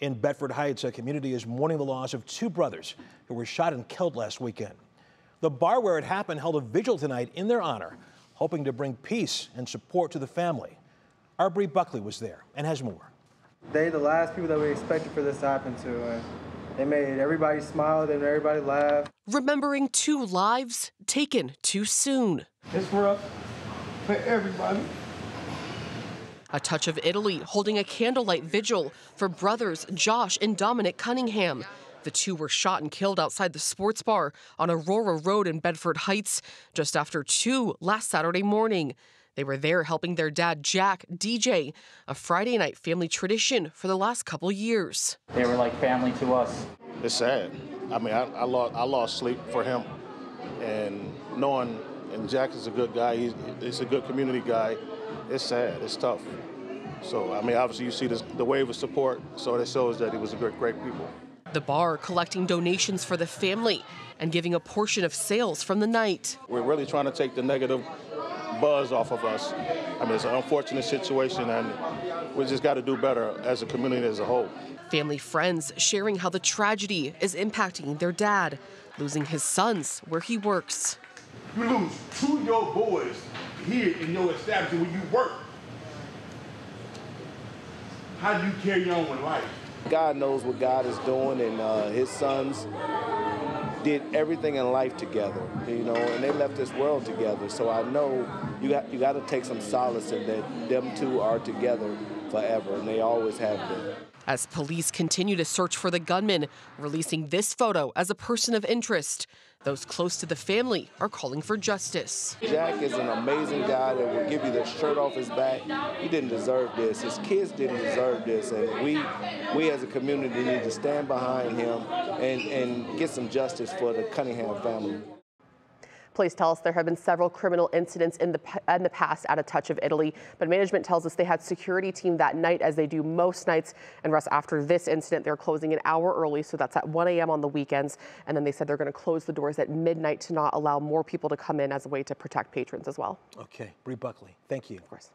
In Bedford Heights, a community is mourning the loss of two brothers who were shot and killed last weekend. The bar where it happened held a vigil tonight in their honor, hoping to bring peace and support to the family. our Bri Buckley was there and has more. They the last people that we expected for this to happen to. And they made everybody smile, they made everybody laugh. Remembering two lives taken too soon. It's rough for everybody. A touch of Italy holding a candlelight vigil for brothers Josh and Dominic Cunningham. The two were shot and killed outside the sports bar on Aurora Road in Bedford Heights just after 2 last Saturday morning. They were there helping their dad, Jack, DJ, a Friday night family tradition for the last couple years. They were like family to us. It's sad. I mean, I, I, lost, I lost sleep for him. And knowing, and Jack is a good guy, he's, he's a good community guy, it's sad, it's tough. So, I mean, obviously, you see this, the wave of support, so that shows that he was a great, great people. The bar collecting donations for the family and giving a portion of sales from the night. We're really trying to take the negative buzz off of us. I mean, it's an unfortunate situation, and we just got to do better as a community as a whole. Family friends sharing how the tragedy is impacting their dad, losing his sons where he works. You lose two your boys here in your establishment where you work. How do you carry on with life? God knows what God is doing, and uh, his sons did everything in life together, you know, and they left this world together. So I know you got you got to take some solace in that them two are together forever, and they always have been. As police continue to search for the gunman, releasing this photo as a person of interest. Those close to the family are calling for justice. Jack is an amazing guy that will give you the shirt off his back. He didn't deserve this. His kids didn't deserve this. And we, we as a community need to stand behind him and, and get some justice for the Cunningham family. Police tell us there have been several criminal incidents in the, in the past at a touch of Italy, but management tells us they had security team that night as they do most nights. And Russ, after this incident, they're closing an hour early, so that's at 1 a.m. on the weekends. And then they said they're going to close the doors at midnight to not allow more people to come in as a way to protect patrons as well. Okay, Bri Buckley, thank you. Of course.